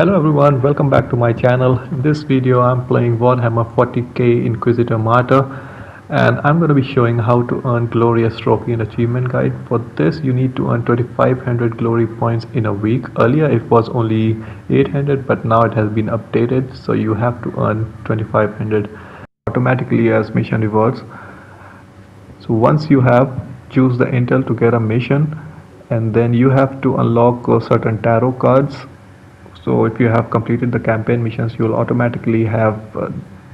Hello everyone, welcome back to my channel. In this video I'm playing Warhammer 40k Inquisitor Martyr and I'm going to be showing how to earn glorious trophy and achievement guide. For this you need to earn 2500 glory points in a week. Earlier it was only 800 but now it has been updated so you have to earn 2500 automatically as mission rewards. So once you have choose the intel to get a mission and then you have to unlock certain tarot cards so if you have completed the campaign missions you will automatically have uh,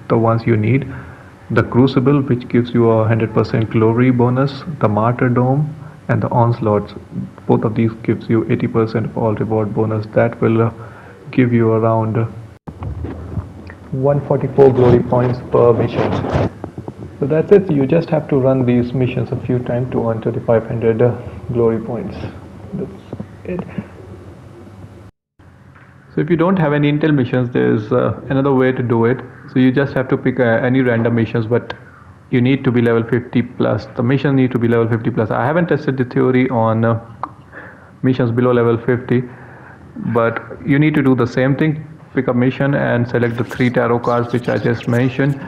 the ones you need. The crucible which gives you a 100% glory bonus the martyrdom and the onslaughts. Both of these gives you 80% of all reward bonus. That will uh, give you around 144 glory points per mission. So that's it. You just have to run these missions a few times to earn 2500 uh, glory points. That's it so if you don't have any intel missions there's uh, another way to do it. So you just have to pick uh, any random missions but you need to be level 50 plus. The mission need to be level 50 plus. I haven't tested the theory on uh, missions below level 50 but you need to do the same thing. Pick a mission and select the three tarot cards which i just mentioned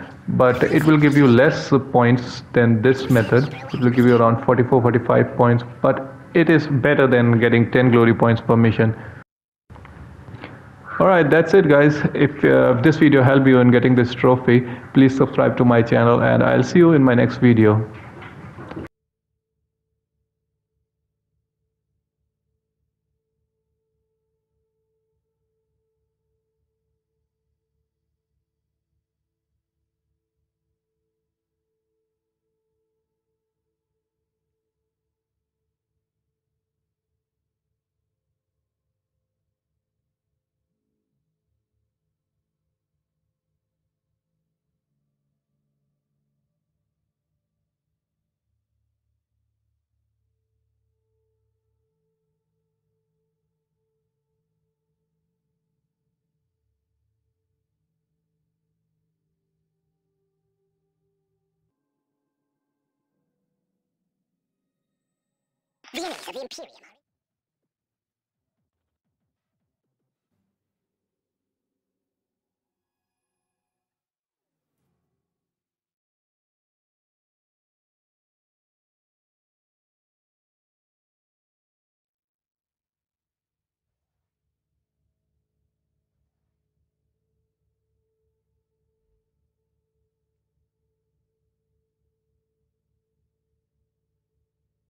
but it will give you less points than this method. It will give you around 44 45 points but it is better than getting 10 glory points per mission Alright, that's it guys. If uh, this video helped you in getting this trophy, please subscribe to my channel and I'll see you in my next video. The enemies of the Imperium